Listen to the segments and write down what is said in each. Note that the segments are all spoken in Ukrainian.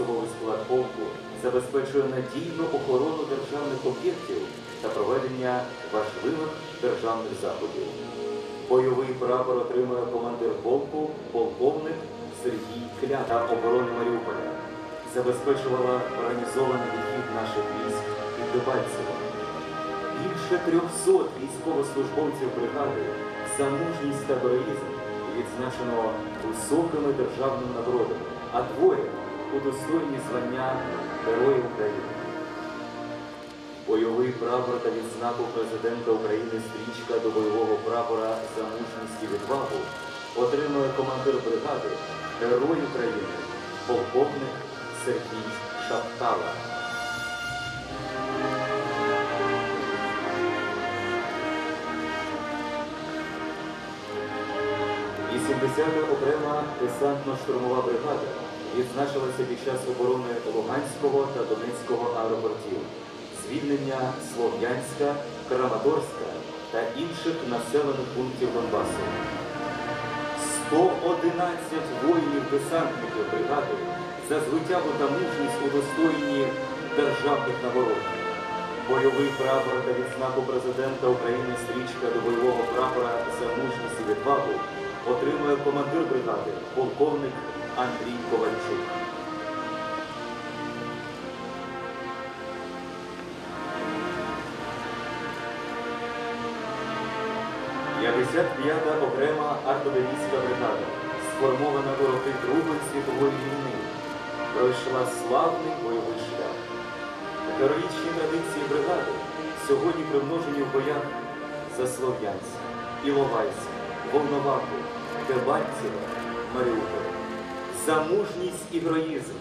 особовий склад полку забезпечує надійну охорону державних об'єктів та проведення важливих державних заходів. Бойовий прапор отримує командир полку, полковник Сергій Кля та оборони Маріуполя. Забезпечувала організований відхід наших військ від Дебальцева. Більше 300 військовослужбовців бригади за мужність та героїзм відзначено високими державними нагородами, а двоє удостоєні звання Герої України. Бойовий прапор та відзнаку президента України стрічка до бойового прапора за мужність і відвагу отримує командир бригади Герой України, полковник Сергій Шаптала. 80-та окрема десантно-штурмова бригада відзначилася під час оборони Луганського та Донецького аеропортів, звільнення Слов'янська, Краматорська та інших населених пунктів Донбасу. 111 воїнів-десантників бригади за звитягу та мужність удостоєні державних нагород. Бойовий прапор та відзнаку президента України стрічка до бойового прапора за мужність і відвагу отримує командир бригади, полковник Андрій Ковальчук. «55-та окрема артилерійська бригада, сформована у роки Другої світової війни, пройшла славний бойовий шлях. Героїчні традиції бригади сьогодні примножені в боях за Слов'янськ, Іловайськ, Волноваху, Дебальцево, Маріуполь. За мужність і героїзм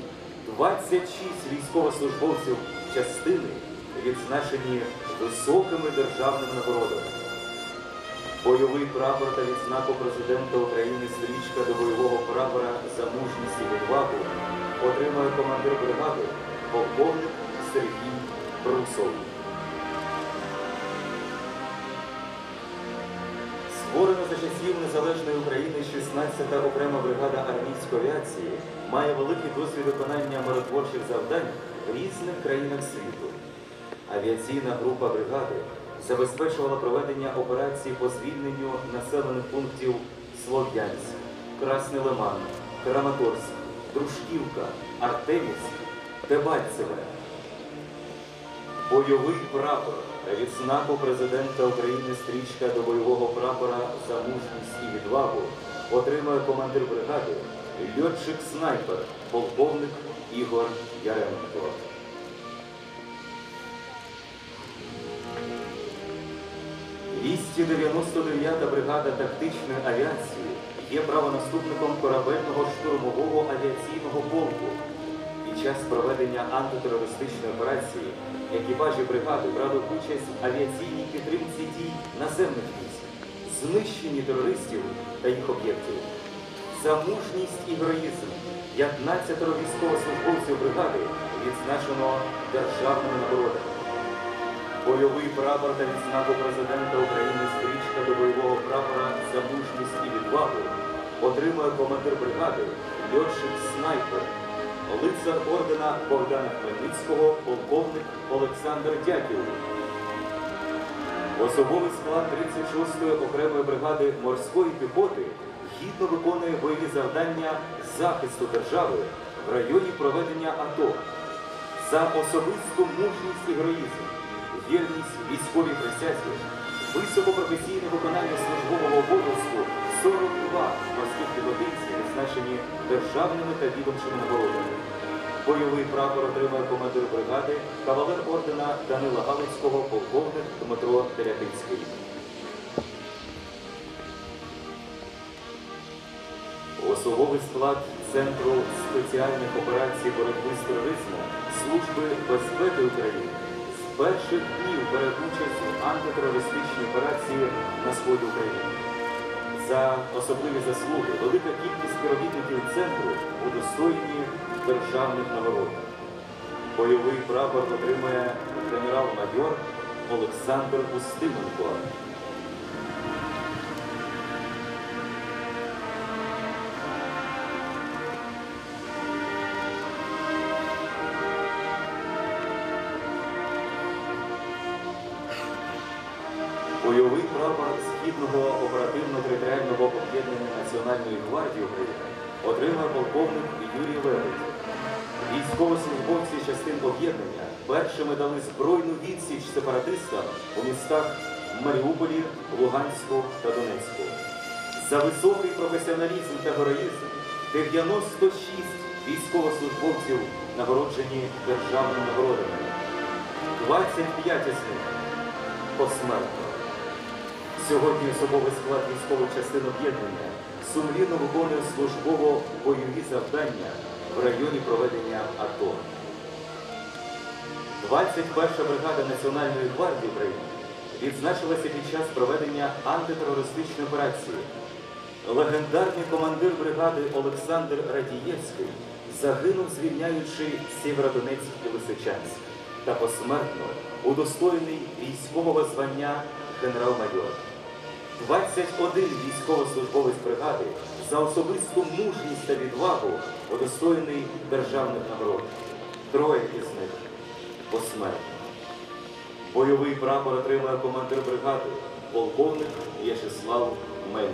26 військовослужбовців частини відзначені високими державними нагородами. Бойовий прапор та відзнаку президента України стрічка до бойового прапора за мужність і відвагу отримує командир бригади полковник Сергій Брусов. Часів Незалежної України 16-та окрема бригада армійської авіації має великий досвід виконання миротворчих завдань в різних країнах світу. Авіаційна група бригади забезпечувала проведення операцій по звільненню населених пунктів Слов'янськ, Красний Лиман, Краматорськ, Дружківка, Артемівськ, Дебальцеве. Бойовий прапор та відзнаку президента України стрічка до бойового прапора за мужність і відвагу отримує командир бригади, льотчик-снайпер, полковник Ігор Яременко. 299-та бригада тактичної авіації є правонаступником корабельного штурмового авіаційного полку. Під час проведення антитерористичної операції екіпажі бригади брали участь в авіаційній підтримці дій наземних військ, знищенні терористів та їх об'єктів. За мужність і героїзм 15 військовослужбовців бригади відзначено державними нагородами. Бойовий прапор та відзнаку президента України стрічка до бойового прапора за мужність і відвагу отримує командир бригади льотчик-снайпер, лицар ордена Богдана Хмельницького, полковник Олександр Дяків. Особовий склад 36-ї окремої бригади морської піхоти гідно виконує бойові завдання захисту держави в районі проведення АТО за особисту мужність і героїзм, вірність військовій присязі, високопрофесійне виконання службового обов'язку 42 морських піхотинців відзначені державними та відомчими нагородами. Бойовий прапор отримує командир бригади, кавалер ордена Данила Галицького, полковник Дмитро Терятинський. Особовий склад Центру спеціальних операцій боротьби з тероризмом Служби безпеки України з перших днів бере участь в антитерористичній операції на сході України за особливі заслуги. Велика кількість керівників центру удостоєні державних нагород. Бойовий прапор отримає генерал-майор Олександр Устименко. Бойовий прапор східного оперативного Національної гвардії України отримав полковник Юрій Лебедь. Військовослужбовці частин об'єднання першими дали збройну відсіч сепаратистам у містах Маріуполі, Луганську та Донецьку. За високий професіоналізм та героїзм 96 військовослужбовців нагороджені державними нагородами. 25 із них посмертно. Сьогодні особовий склад військових частин об'єднання сумлінно виконує службово-бойові завдання в районі проведення АТО. 21 бригада Національної гвардії України відзначилася під час проведення антитерористичної операції. Легендарний командир бригади Олександр Радієвський загинув, звільняючи Сєвєродонецьк і Лисичанськ та посмертно удостоєний військового звання генерал-майор. 21 військовослужбовець бригади за особисту мужність та відвагу удостоєний державних нагород. Троє із них посмертно. Бойовий прапор отримує командир бригади, полковник В'ячеслав Мельник.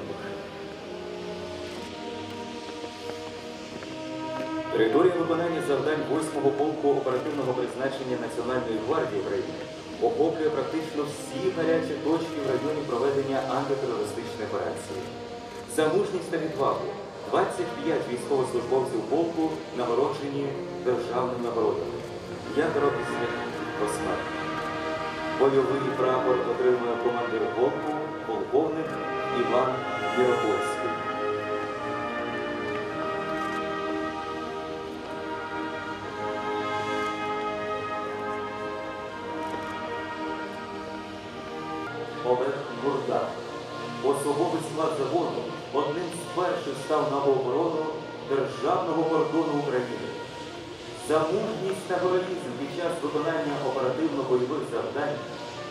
Територія виконання завдань 8-го полку оперативного призначення Національної гвардії України охоплює практично всі гарячі точки в районі проведення антитерористичної операції. За мужність та відвагу 25 військовослужбовців полку нагороджені державними нагородами. П'ятеро них посмертно. Бойовий прапор отримує командир полку, полковник Іван Міропольський. Склад загону одним з перших став на оборону державного кордону України. За мужність та героїзм під час виконання оперативно-бойових завдань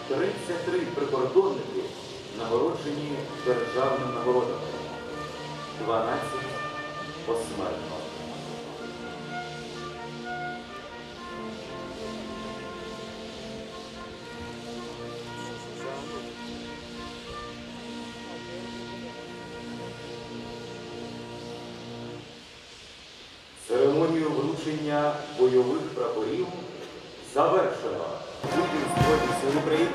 33 прикордонники нагороджені державними нагородами. 12 посмертно. Церемонію бойових прапорів завершено. Людям Збройних сил України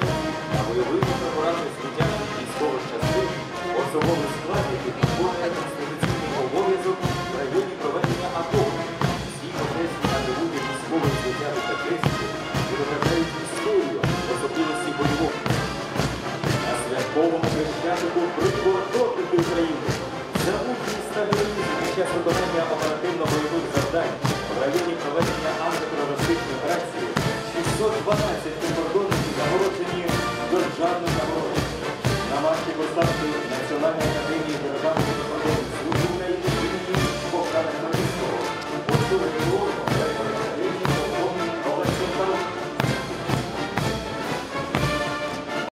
та бойовими прапорами з дитячих військових частин особовий склад, який виконує конституційний обов'язок в районі проведення АТО. Всі почесні атрибути військових звитяги та честі відображають історію особливості бойового. Thank you.